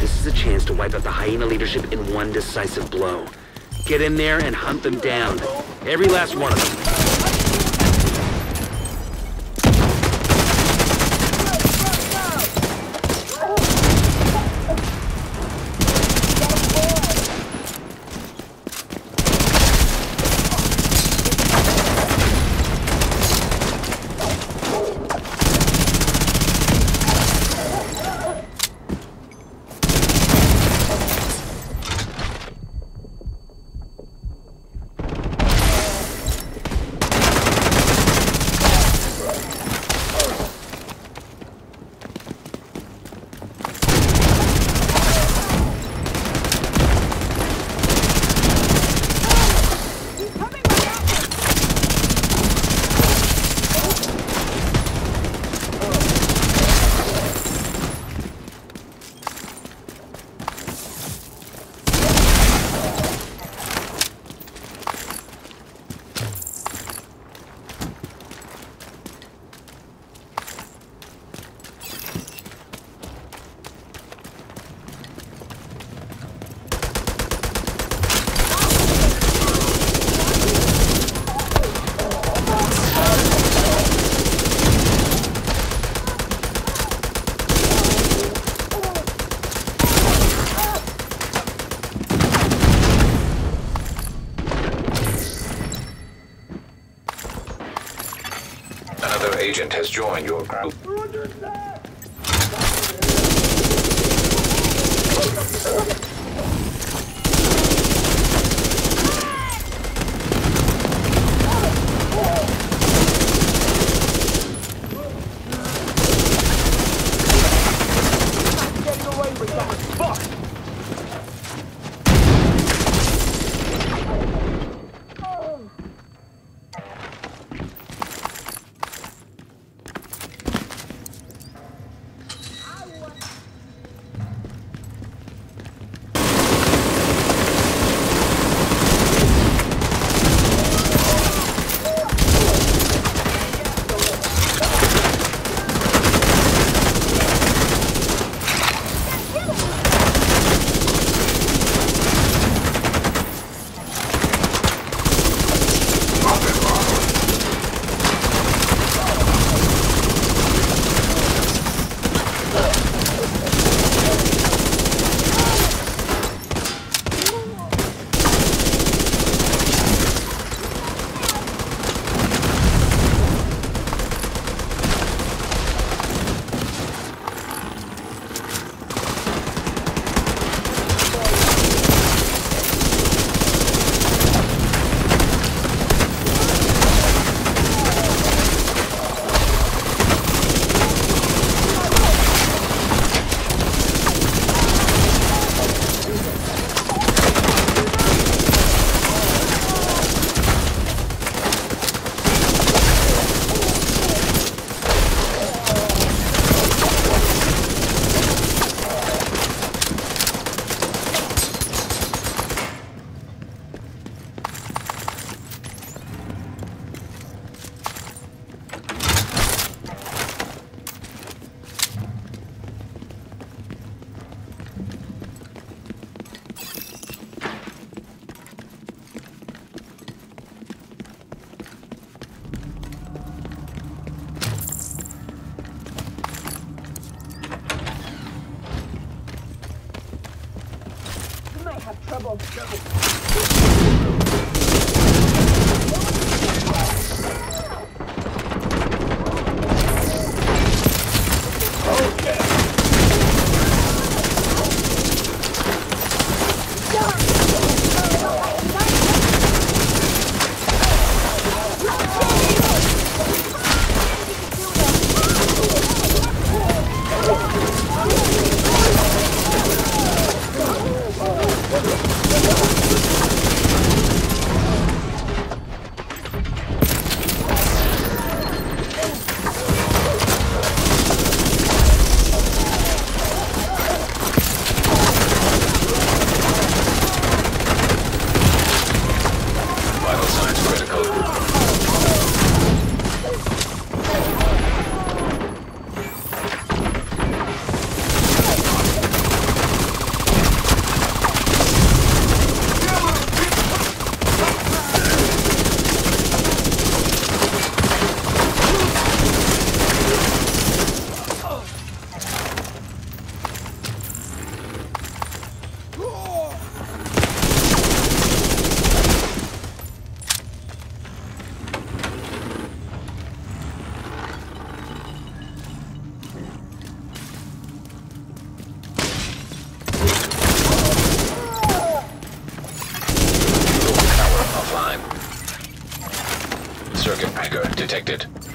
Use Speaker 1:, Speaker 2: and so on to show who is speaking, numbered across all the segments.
Speaker 1: This is a chance to wipe out the hyena leadership in one decisive blow. Get in there and hunt them down. Every last one of them.
Speaker 2: Joined your group.
Speaker 3: Might have
Speaker 1: detected.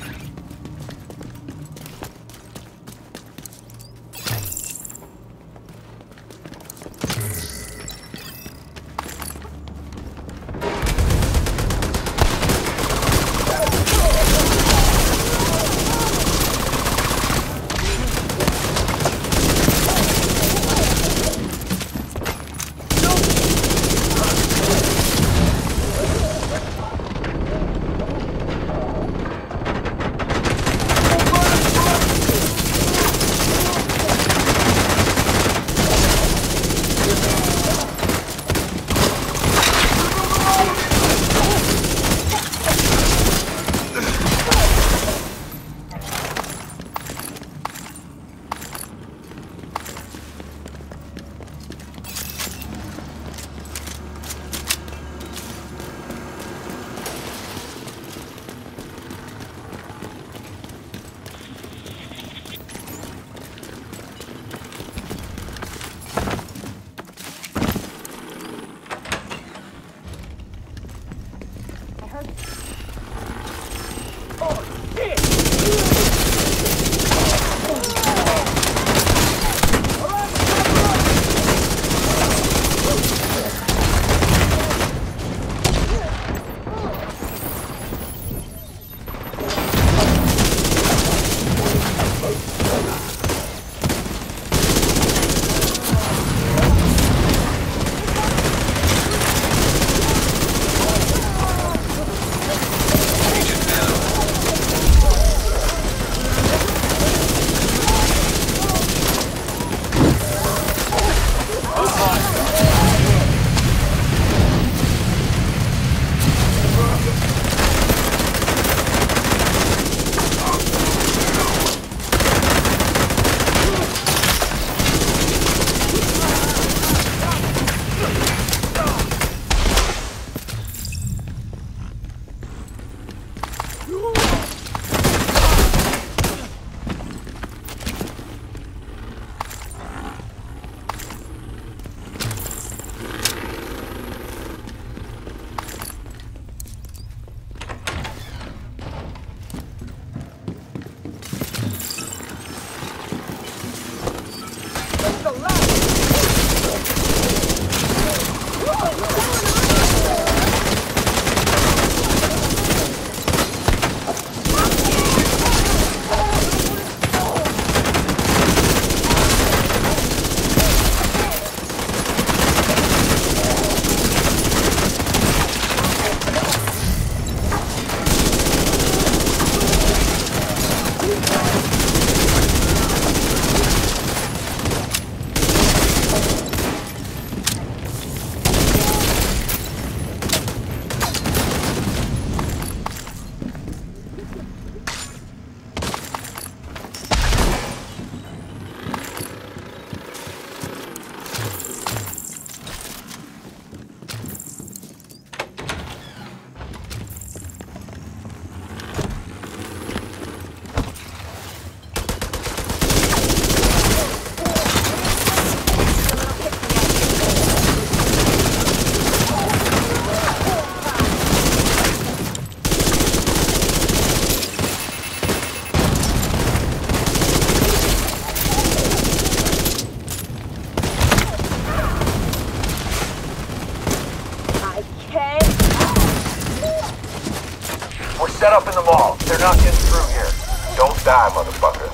Speaker 4: Set up in the mall. They're not getting through here. Don't die, motherfucker.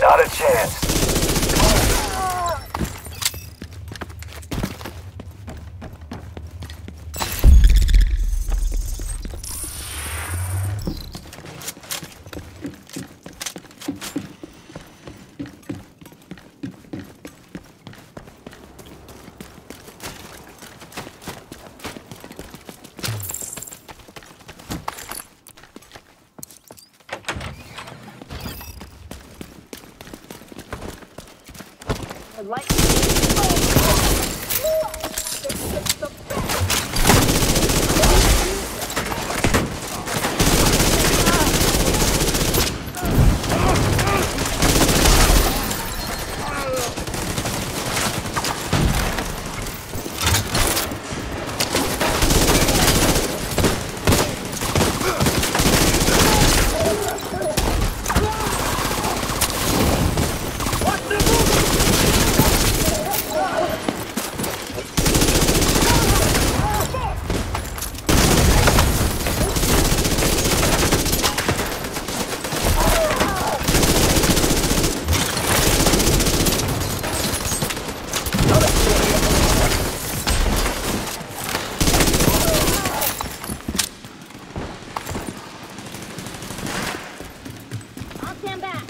Speaker 4: Not a chance.
Speaker 5: Like.
Speaker 4: Stand back.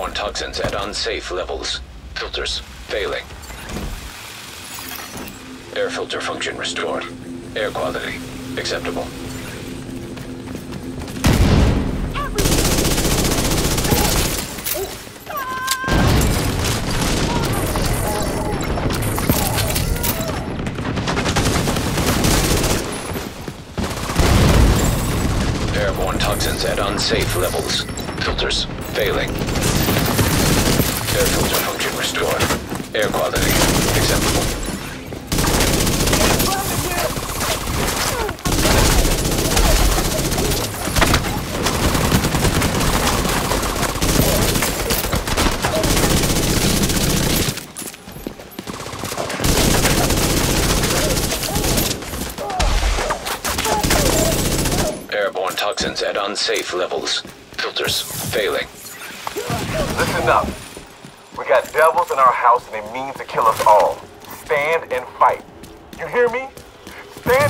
Speaker 1: Airborne toxins at unsafe levels. Filters failing. Air filter function restored. Air quality acceptable. Airborne toxins at unsafe levels. Filters failing. Air filter function restored. Air quality acceptable. Airborne toxins at unsafe levels. Filters failing.
Speaker 6: Listen up got devils in our house and they mean to kill us all.
Speaker 4: Stand and fight. You hear me? Stand and